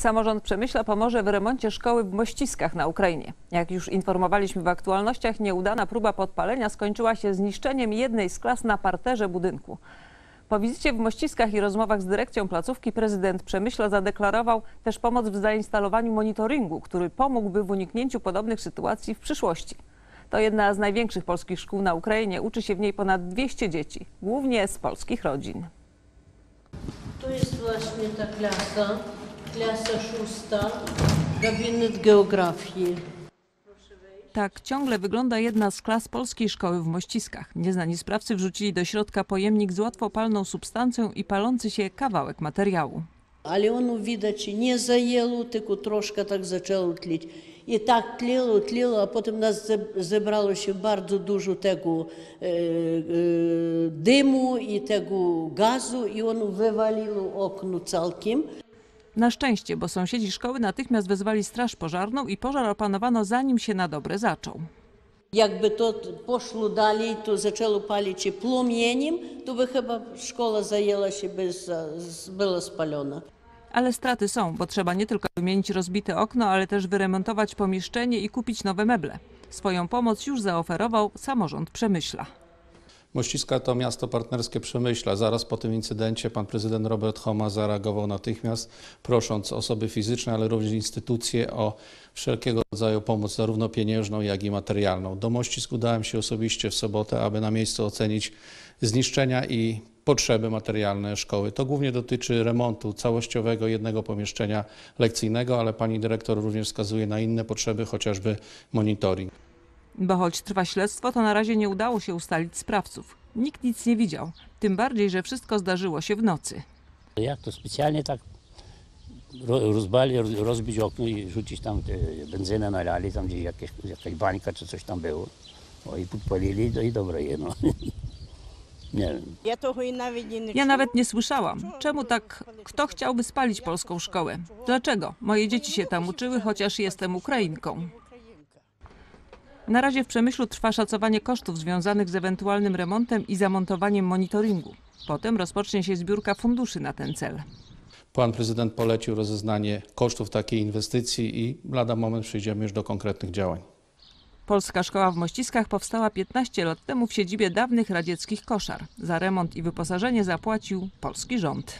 Samorząd Przemyśla pomoże w remoncie szkoły w Mościskach na Ukrainie. Jak już informowaliśmy w aktualnościach, nieudana próba podpalenia skończyła się zniszczeniem jednej z klas na parterze budynku. Po wizycie w Mościskach i rozmowach z dyrekcją placówki prezydent Przemyśla zadeklarował też pomoc w zainstalowaniu monitoringu, który pomógłby w uniknięciu podobnych sytuacji w przyszłości. To jedna z największych polskich szkół na Ukrainie. Uczy się w niej ponad 200 dzieci, głównie z polskich rodzin. To jest właśnie ta klasa, Klasa szósta, gabinet geografii. Tak ciągle wygląda jedna z klas polskiej szkoły w Mościskach. Nieznani sprawcy wrzucili do środka pojemnik z łatwopalną substancją i palący się kawałek materiału. Ale ono widać nie zajęło, tylko troszkę tak zaczęło tlić. I tak tlilo, tlilo, a potem nas zebrało się bardzo dużo tego e, e, dymu i tego gazu i ono wywaliło okno całkiem. Na szczęście, bo sąsiedzi szkoły natychmiast wezwali straż pożarną i pożar opanowano zanim się na dobre zaczął. Jakby to poszło dalej, to zaczęło palić się płomieniem, to by chyba szkoła zajęła się, by była spalona. Ale straty są, bo trzeba nie tylko wymienić rozbite okno, ale też wyremontować pomieszczenie i kupić nowe meble. Swoją pomoc już zaoferował samorząd Przemyśla. Mościska to miasto partnerskie Przemyśla. Zaraz po tym incydencie pan prezydent Robert Homa zareagował natychmiast, prosząc osoby fizyczne, ale również instytucje o wszelkiego rodzaju pomoc, zarówno pieniężną, jak i materialną. Do Mościsk udałem się osobiście w sobotę, aby na miejscu ocenić zniszczenia i potrzeby materialne szkoły. To głównie dotyczy remontu całościowego jednego pomieszczenia lekcyjnego, ale pani dyrektor również wskazuje na inne potrzeby, chociażby monitoring. Bo choć trwa śledztwo, to na razie nie udało się ustalić sprawców. Nikt nic nie widział, tym bardziej, że wszystko zdarzyło się w nocy. Jak to specjalnie tak rozbali, rozbić okno i rzucić tam benzynę nalali, tam gdzieś jakieś, jakaś bańka czy coś tam było. O i podpalili no i dobre jedno. nie wiem. Ja nawet nie Ja nawet nie słyszałam. Czemu tak? Kto chciałby spalić polską szkołę? Dlaczego? Moje dzieci się tam uczyły, chociaż jestem Ukrainką. Na razie w Przemyślu trwa szacowanie kosztów związanych z ewentualnym remontem i zamontowaniem monitoringu. Potem rozpocznie się zbiórka funduszy na ten cel. Pan prezydent polecił rozeznanie kosztów takiej inwestycji i lada moment przejdziemy już do konkretnych działań. Polska szkoła w Mościskach powstała 15 lat temu w siedzibie dawnych radzieckich koszar. Za remont i wyposażenie zapłacił polski rząd.